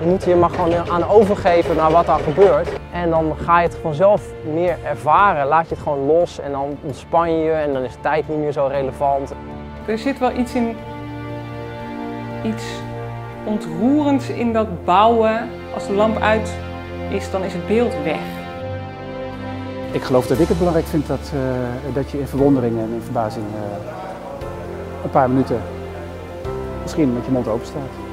Je moet je maar gewoon aan overgeven naar wat daar gebeurt. En dan ga je het vanzelf meer ervaren. Laat je het gewoon los en dan ontspan je je en dan is tijd niet meer zo relevant. Er zit wel iets in. iets ontroerends in dat bouwen. Als de lamp uit is, dan is het beeld weg. Ik geloof dat ik het belangrijk vind dat, uh, dat je in verwondering en in verbazing uh, een paar minuten misschien met je mond open staat.